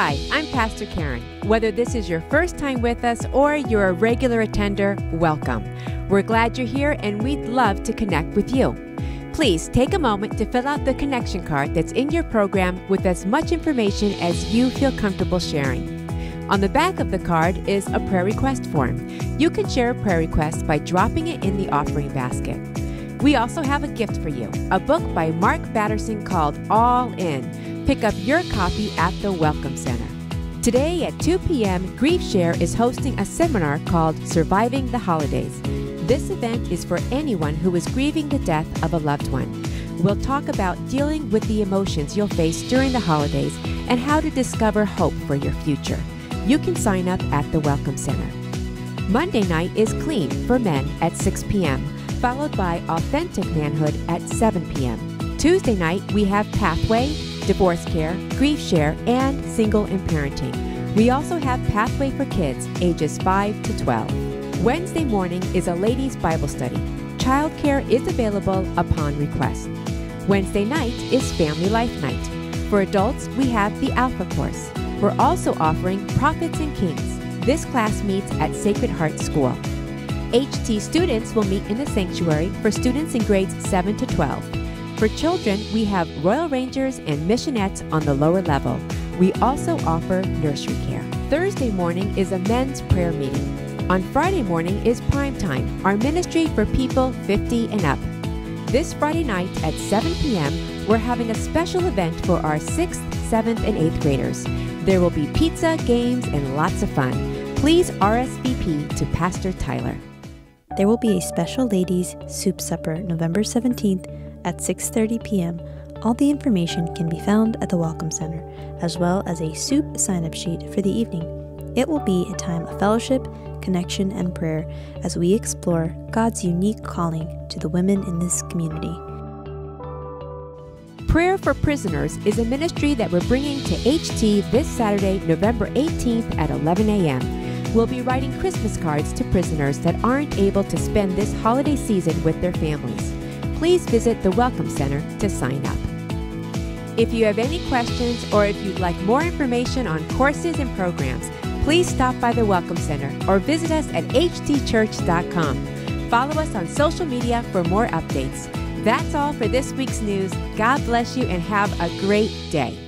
Hi, I'm Pastor Karen. Whether this is your first time with us or you're a regular attender, welcome. We're glad you're here and we'd love to connect with you. Please take a moment to fill out the connection card that's in your program with as much information as you feel comfortable sharing. On the back of the card is a prayer request form. You can share a prayer request by dropping it in the offering basket. We also have a gift for you a book by Mark Batterson called All In. Pick up your copy at the Welcome Center. Today at 2 p.m., GriefShare is hosting a seminar called Surviving the Holidays. This event is for anyone who is grieving the death of a loved one. We'll talk about dealing with the emotions you'll face during the holidays and how to discover hope for your future. You can sign up at the Welcome Center. Monday night is Clean for Men at 6 p.m., followed by Authentic Manhood at 7 p.m. Tuesday night, we have Pathway, Divorce Care, Grief Share, and Single and Parenting. We also have Pathway for Kids ages 5 to 12. Wednesday morning is a ladies' Bible study. Childcare is available upon request. Wednesday night is Family Life Night. For adults, we have the Alpha Course. We're also offering Prophets and Kings. This class meets at Sacred Heart School. HT students will meet in the sanctuary for students in grades 7 to 12. For children, we have Royal Rangers and Missionettes on the lower level. We also offer nursery care. Thursday morning is a men's prayer meeting. On Friday morning is Prime Time, our ministry for people 50 and up. This Friday night at 7 p.m., we're having a special event for our 6th, 7th, and 8th graders. There will be pizza, games, and lots of fun. Please RSVP to Pastor Tyler. There will be a special ladies soup supper November 17th at 6:30 p.m. All the information can be found at the Welcome Center, as well as a soup sign-up sheet for the evening. It will be a time of fellowship, connection, and prayer as we explore God's unique calling to the women in this community. Prayer for Prisoners is a ministry that we're bringing to HT this Saturday, November 18th at 11 a.m. We'll be writing Christmas cards to prisoners that aren't able to spend this holiday season with their families. Please visit the Welcome Center to sign up. If you have any questions or if you'd like more information on courses and programs, please stop by the Welcome Center or visit us at htchurch.com. Follow us on social media for more updates. That's all for this week's news. God bless you and have a great day.